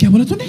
क्या बोला तूने